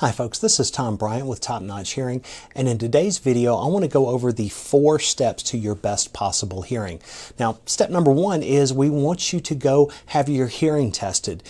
Hi folks, this is Tom Bryant with Top Notch Hearing and in today's video I want to go over the four steps to your best possible hearing. Now step number one is we want you to go have your hearing tested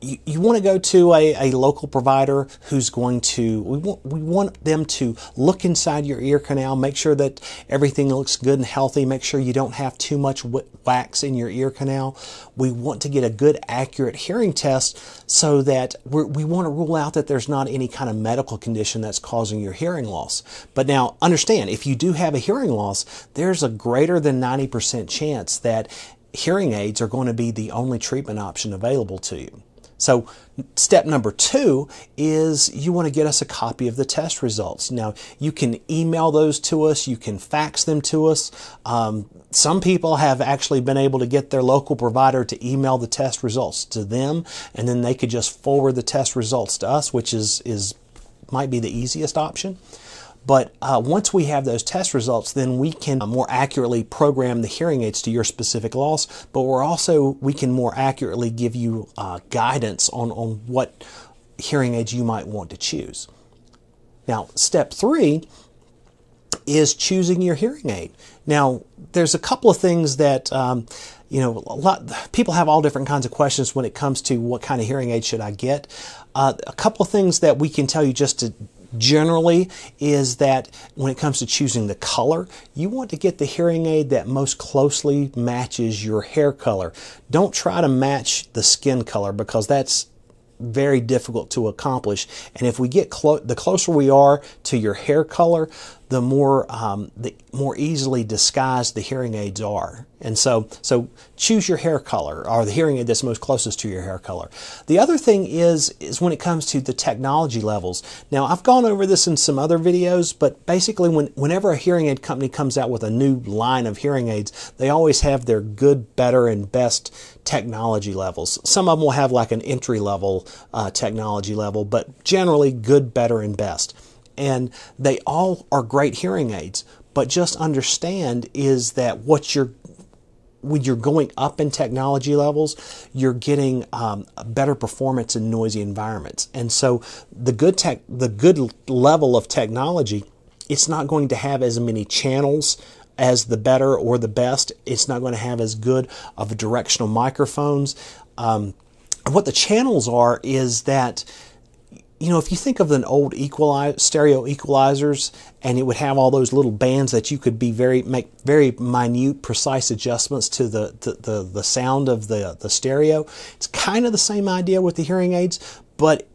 you, you want to go to a, a local provider who's going to, we want, we want them to look inside your ear canal, make sure that everything looks good and healthy, make sure you don't have too much wax in your ear canal. We want to get a good, accurate hearing test so that we want to rule out that there's not any kind of medical condition that's causing your hearing loss. But now understand, if you do have a hearing loss, there's a greater than 90% chance that hearing aids are going to be the only treatment option available to you. So step number two is you want to get us a copy of the test results. Now you can email those to us, you can fax them to us. Um, some people have actually been able to get their local provider to email the test results to them, and then they could just forward the test results to us, which is is might be the easiest option. But uh, once we have those test results, then we can more accurately program the hearing aids to your specific loss. But we're also, we can more accurately give you uh, guidance on, on what hearing aids you might want to choose. Now, step three is choosing your hearing aid. Now, there's a couple of things that, um, you know, a lot people have all different kinds of questions when it comes to what kind of hearing aid should I get. Uh, a couple of things that we can tell you just to generally is that when it comes to choosing the color, you want to get the hearing aid that most closely matches your hair color. Don't try to match the skin color because that's very difficult to accomplish. And if we get clo- the closer we are to your hair color, the more um, the more easily disguised the hearing aids are. And so, so choose your hair color or the hearing aid that's most closest to your hair color. The other thing is is when it comes to the technology levels. Now, I've gone over this in some other videos, but basically, when whenever a hearing aid company comes out with a new line of hearing aids, they always have their good, better, and best technology levels. Some of them will have like an entry level uh, technology level, but generally good, better, and best and they all are great hearing aids. But just understand is that what you're when you're going up in technology levels, you're getting um, better performance in noisy environments. And so the good tech, the good level of technology, it's not going to have as many channels as the better or the best. It's not going to have as good of directional microphones. Um, what the channels are is that you know, if you think of an old stereo equalizers, and it would have all those little bands that you could be very make very minute, precise adjustments to the the, the, the sound of the the stereo. It's kind of the same idea with the hearing aids, but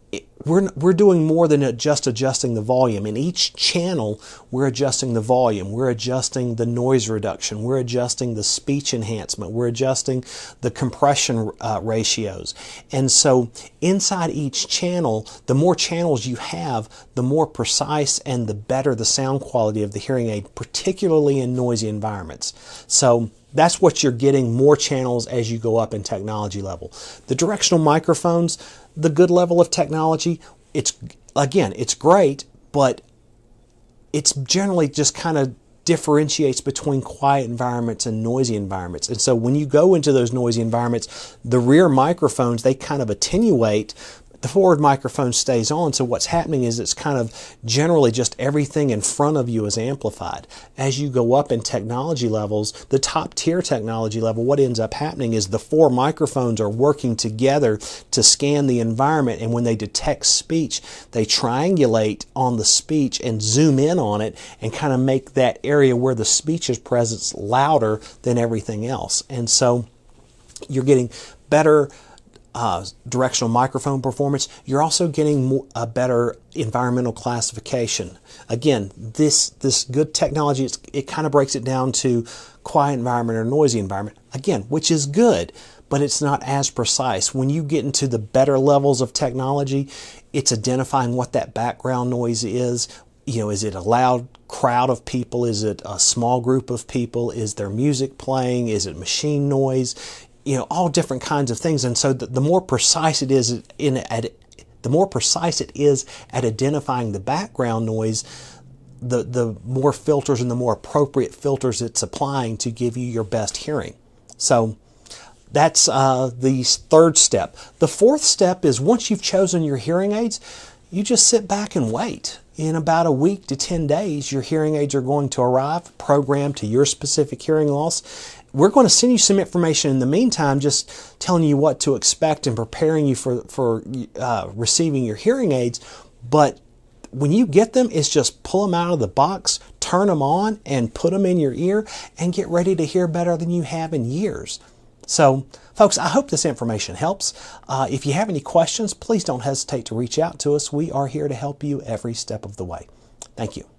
we're, we're doing more than just adjusting the volume. In each channel, we're adjusting the volume, we're adjusting the noise reduction, we're adjusting the speech enhancement, we're adjusting the compression uh, ratios. And so inside each channel, the more channels you have, the more precise and the better the sound quality of the hearing aid, particularly in noisy environments. So that's what you're getting more channels as you go up in technology level. The directional microphones, the good level of technology, it's again, it's great, but it's generally just kind of differentiates between quiet environments and noisy environments. And so when you go into those noisy environments, the rear microphones, they kind of attenuate the forward microphone stays on. So what's happening is it's kind of generally just everything in front of you is amplified. As you go up in technology levels, the top tier technology level, what ends up happening is the four microphones are working together to scan the environment. And when they detect speech, they triangulate on the speech and zoom in on it and kind of make that area where the speech is present louder than everything else. And so you're getting better uh, directional microphone performance, you're also getting more, a better environmental classification. Again, this this good technology it kind of breaks it down to quiet environment or noisy environment. Again, which is good, but it's not as precise. When you get into the better levels of technology, it's identifying what that background noise is. You know, is it a loud crowd of people? Is it a small group of people? Is there music playing? Is it machine noise? You know all different kinds of things and so the, the more precise it is in at the more precise it is at identifying the background noise the the more filters and the more appropriate filters it's applying to give you your best hearing so that's uh, the third step the fourth step is once you've chosen your hearing aids you just sit back and wait. In about a week to 10 days, your hearing aids are going to arrive, programmed to your specific hearing loss. We're going to send you some information in the meantime, just telling you what to expect and preparing you for, for uh, receiving your hearing aids. But when you get them, it's just pull them out of the box, turn them on, and put them in your ear, and get ready to hear better than you have in years. So, folks, I hope this information helps. Uh, if you have any questions, please don't hesitate to reach out to us. We are here to help you every step of the way. Thank you.